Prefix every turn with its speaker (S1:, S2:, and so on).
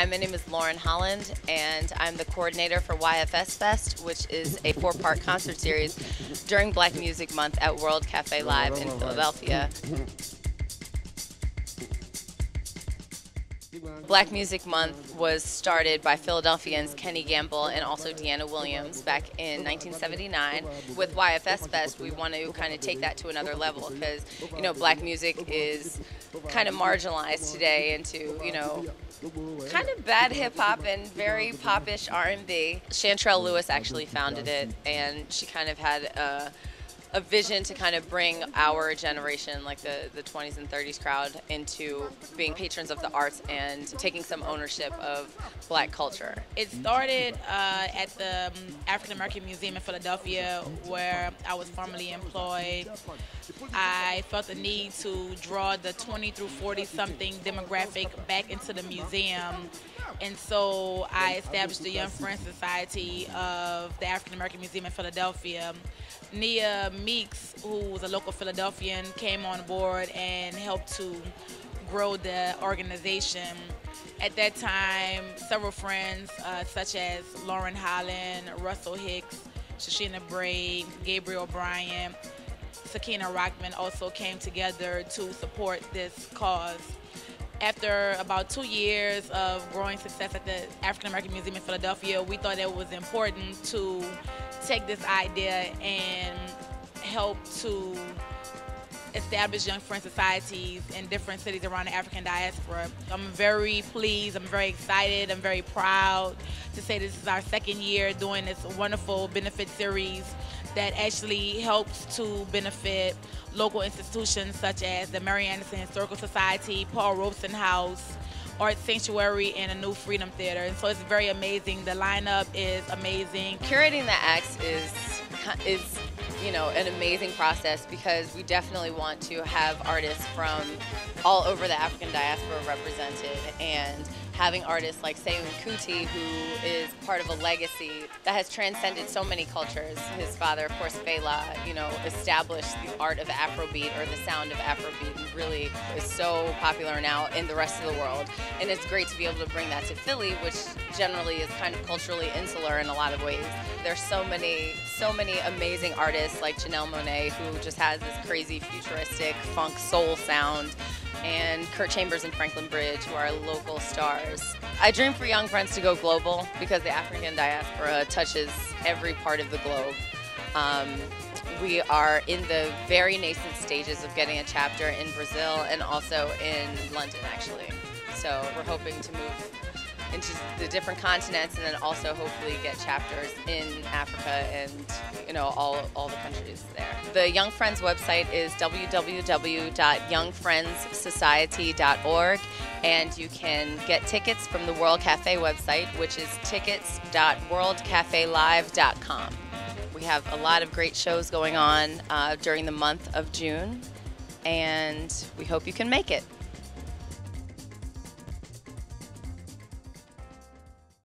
S1: Hi, my name is Lauren Holland, and I'm the coordinator for YFS Fest, which is a four part concert series during Black Music Month at World Cafe Live in Philadelphia. Black Music Month was started by Philadelphians Kenny Gamble and also Dyana Williams back in 1979. With YFS Fest, we want to kind of take that to another level because, you know, black music is kind of marginalized today into, you know, kind of bad hip hop and very popish R&B. Shantrelle Lewis actually founded it, and she kind of had a a vision to kind of bring our generation, like the, the 20s and 30s crowd, into being patrons of the arts and taking some ownership of black culture.
S2: It started uh, at the um, African American Museum in Philadelphia, where I was formerly employed. I felt the need to draw the 20 through 40 something demographic back into the museum. And so I established the Young Friends Society of the African American Museum in Philadelphia. Nia Meeks, who was a local Philadelphian, came on board and helped to grow the organization. At that time, several friends, uh, such as Lauren Holland, Russell Hicks, Shashina Bray, Gabriel Bryant, Sakina Rockman also came together to support this cause. After about two years of growing success at the African American Museum in Philadelphia, we thought it was important to take this idea and help to establish young friend societies in different cities around the African diaspora. I'm very pleased, I'm very excited, I'm very proud to say this is our second year doing this wonderful benefit series that actually helps to benefit local institutions such as the Marian Anderson Historical Society, Paul Robeson House, Art Sanctuary, and a new Freedom Theater. And so it's very amazing. The lineup is amazing.
S1: Curating the acts is is you know an amazing process because we definitely want to have artists from all over the African diaspora represented. And having artists like Seun Kuti, who is part of a legacy that has transcended so many cultures. His father, of course, Fela, you know, established the art of Afrobeat or the sound of Afrobeat and really is so popular now in the rest of the world. And it's great to be able to bring that to Philly, which generally is kind of culturally insular in a lot of ways. There's so many, so many amazing artists like Janelle Monáe, who just has this crazy futuristic funk soul sound and Kurt Chambers and Franklin Bridge, who are local stars. I dream for Young Friends to go global because the African diaspora touches every part of the globe. Um, we are in the very nascent stages of getting a chapter in Brazil and also in London, actually. So we're hoping to move into the different continents and then also hopefully get chapters in Africa and you know all, all the countries there. The Young Friends website is www.youngfriendssociety.org and you can get tickets from the World Cafe website which is tickets.worldcafelive.com. We have a lot of great shows going on uh, during the month of June and we hope you can make it.